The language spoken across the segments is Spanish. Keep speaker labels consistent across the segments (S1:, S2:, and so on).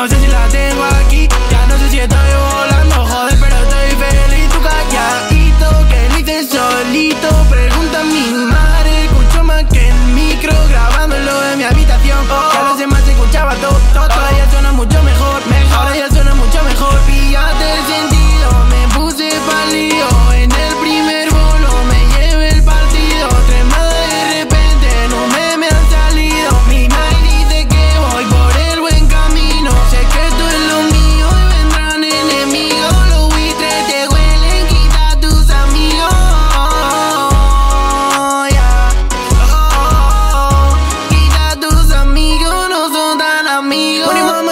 S1: No sé si la tengo aquí, ya no sé si estoy volando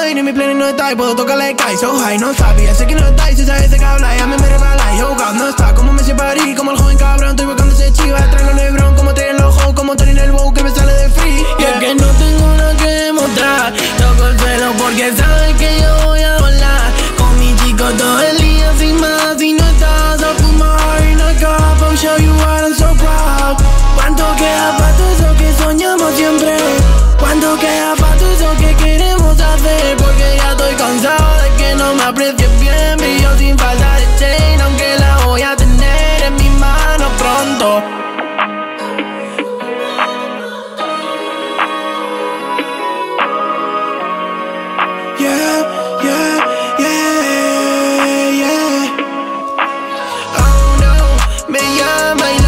S1: faded, mi plane no está y puedo tocarle sky So high, no sabía, sé que no está si sabes de qué habla, ya me mire para la, yo God no está, como me separé, como el Yeah.